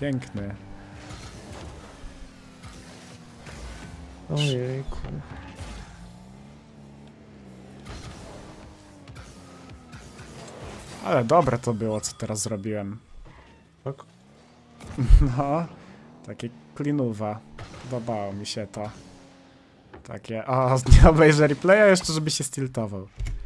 Piękny. Ojejku. Ale dobre to było, co teraz zrobiłem. Tak? No, takie klinuwa. Podobało mi się to. Takie, a nie obejrzę replaya jeszcze, żeby się stiltował.